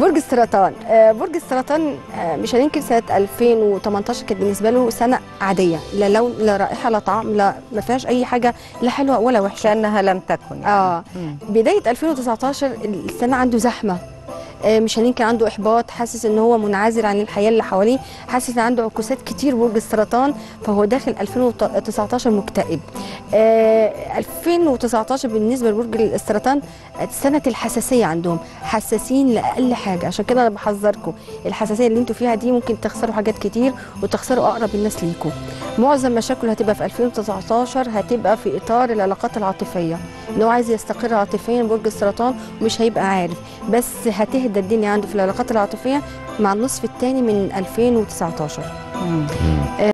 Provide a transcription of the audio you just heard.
برج السرطان. آه، برج السرطان آه، مش هننكر سنة 2018 كانت بالنسبة له سنة عادية. لا لون لا رائحة لا طعم لا ما فيهاش أي حاجة لا حلوة ولا وحشة. كأنها لم تكن. يعني. آه. مم. بداية 2019 السنة عنده زحمة. آه، مش هننكر عنده إحباط حاسس إن هو منعزل عن الحياة اللي حواليه حاسس إن عنده عكوسات كتير برج السرطان فهو داخل 2019 مكتئب. آه، 2019 بالنسبة لبرج السرطان آه، سنة الحساسية عندهم. حساسين لأقل حاجة عشان كده أنا بحذركم. الحساسية اللي أنتوا فيها دي ممكن تخسروا حاجات كتير وتخسروا أقرب الناس ليكم معظم مشاكله هتبقى في 2019 هتبقى في إطار العلاقات العاطفية. إن هو عايز يستقر عاطفيا برج السرطان ومش هيبقى عارف. بس هتهدى الدنيا عنده في العلاقات العاطفية مع النصف الثاني من 2019 مم.